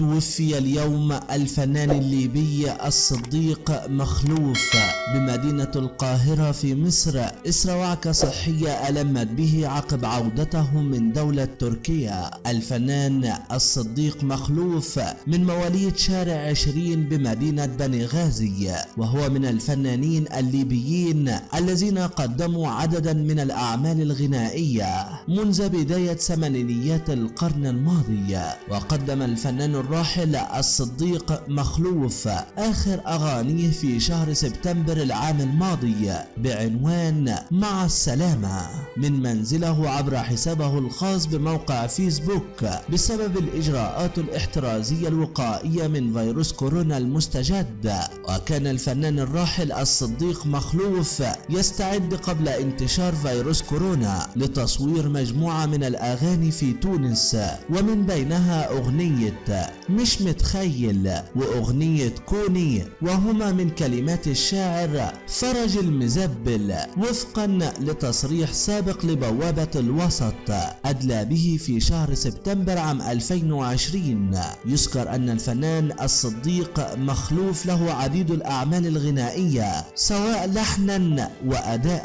توفي اليوم الفنان الليبي الصديق مخلوف بمدينة القاهرة في مصر. إثر وعكة صحية ألمت به عقب عودته من دولة تركيا. الفنان الصديق مخلوف من مواليد شارع عشرين بمدينة بني غازي وهو من الفنانين الليبيين الذين قدموا عددا من الأعمال الغنائية منذ بداية ثمانينيات القرن الماضي. وقدم الفنان الراحل الصديق مخلوف. آخر أغانيه في شهر سبتمبر العام الماضي بعنوان مع السلامة. من منزله عبر حسابه الخاص بموقع فيسبوك. بسبب الإجراءات الاحترازية الوقائية من فيروس كورونا المستجد. وكان الفنان الراحل الصديق مخلوف يستعد قبل انتشار فيروس كورونا لتصوير مجموعة من الأغاني في تونس. ومن بينها أغنية مش متخيل وأغنية كوني وهما من كلمات الشاعر فرج المزبل وفقا لتصريح سابق لبوابة الوسط أدلى به في شهر سبتمبر عام 2020 يذكر أن الفنان الصديق مخلوف له عديد الأعمال الغنائية سواء لحنا وأداء.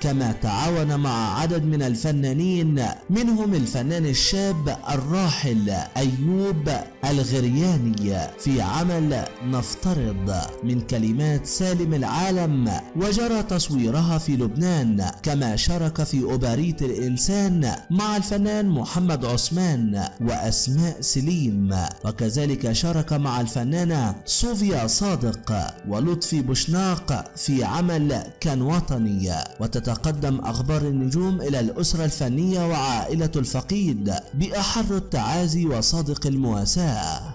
كما تعاون مع عدد من الفنانين منهم الفنان الشاب الراحل أيوب الغرياني في عمل نفترض من كلمات سالم العالم وجرى تصويرها في لبنان كما شارك في أوباريت الإنسان مع الفنان محمد عثمان وأسماء سليم. وكذلك شارك مع الفنانة صوفيا صادق ولطفي بوشناق في عمل كان وطني. وتتقدم أخبار النجوم إلى الأسرة الفنية وعائلة الفقيد بأحر التعازي وصادق المواساة. Yeah.